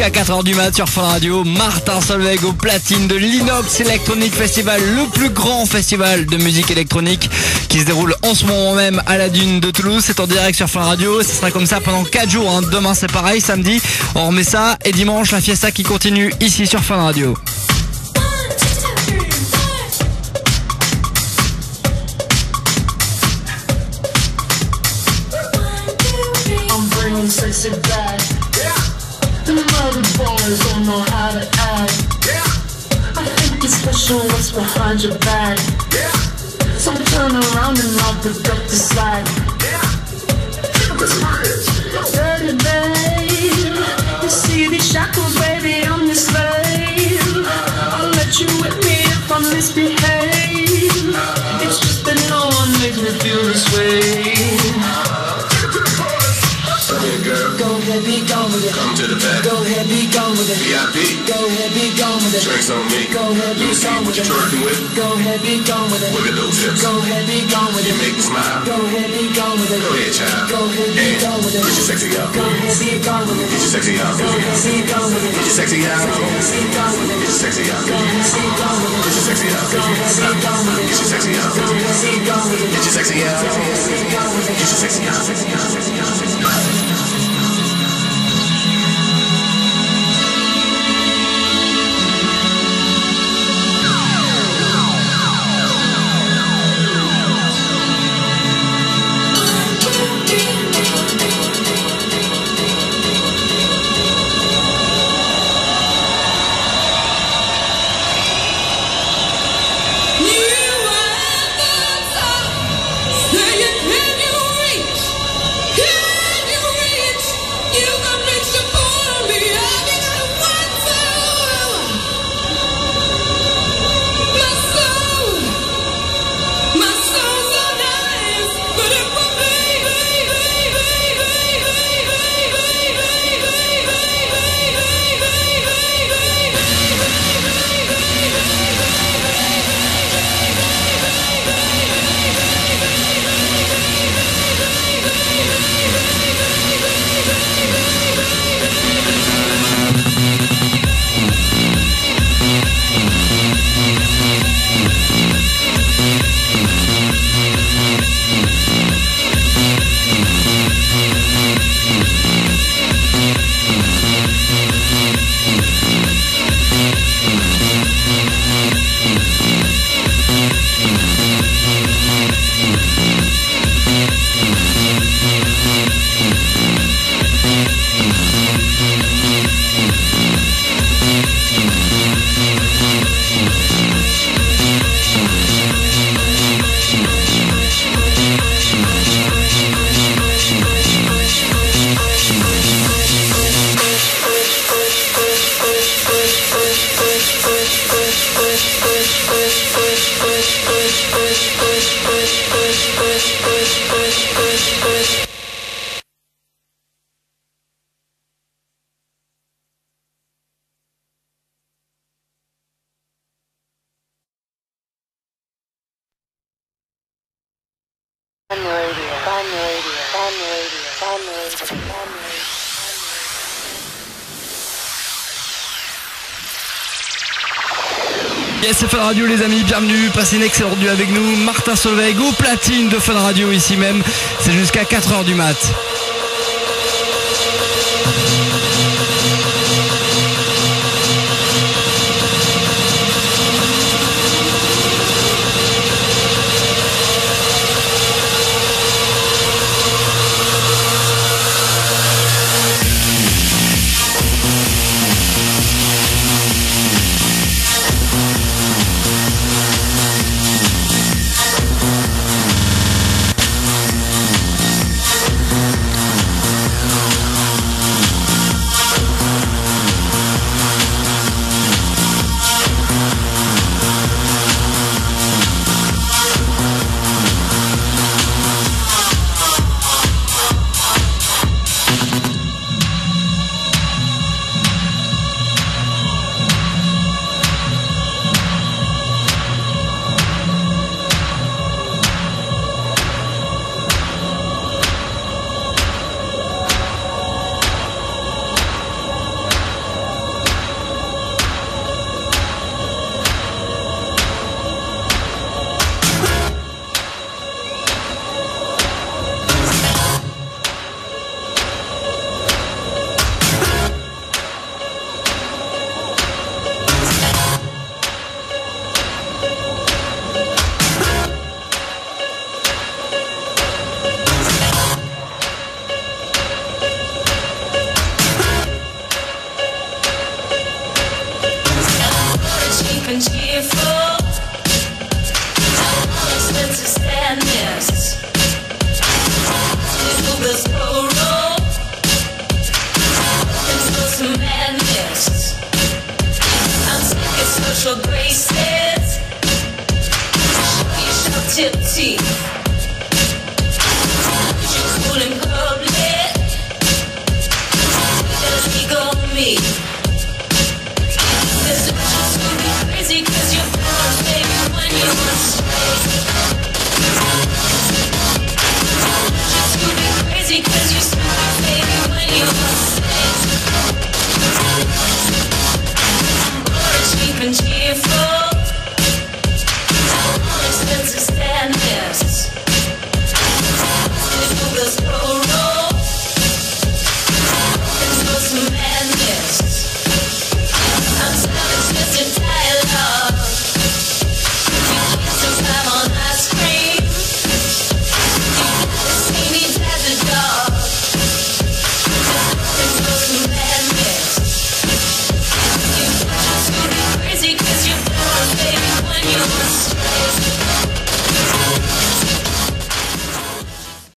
Jusqu'à 4h du mat sur Fun Radio, Martin Solveig au platine de l'Inox Electronic Festival, le plus grand festival de musique électronique qui se déroule en ce moment même à la dune de Toulouse. C'est en direct sur Fun Radio, ce sera comme ça pendant 4 jours. hein. Demain c'est pareil, samedi on remet ça et dimanche la fiesta qui continue ici sur Fun Radio. Know how to act. I think it's special what's behind your back. So turn around and I'll up the slack. Dirty babe, you see these shackles, baby, I'm your slave. I'll let you whip me if I misbehave. It's just that no one makes me feel this way. Go ahead, be gone with it. Come to the back. Go ahead, be gone with it. VIP. Go ahead, be gone with it. Drinks on me. Go ahead, be gone with it. twerking with. Go ahead, be gone with it. Look at those hips. Go ahead, be gone with You it. make me smile. Go ahead, be gone with it. Go ahead, child. Go ahead, be gone with it. get your sexy out. Go ahead, be gone with it. Get your sexy out. Go ahead, be gone with it. Get your sexy out. Be gone with it. Get your sexy out. Go ahead, be gone with it. Get your sexy out. Go ahead, be gone with it. Get your sexy out. Go ahead, be gone with it. Get your sexy out. Go ahead, be gone with it. Get your sexy out. Sexy out. Sexy out. Yes, c'est Fun Radio les amis, bienvenue, passez une excellente nuit avec nous. Martin Solveig au platine de Fun Radio ici même, c'est jusqu'à 4h du mat.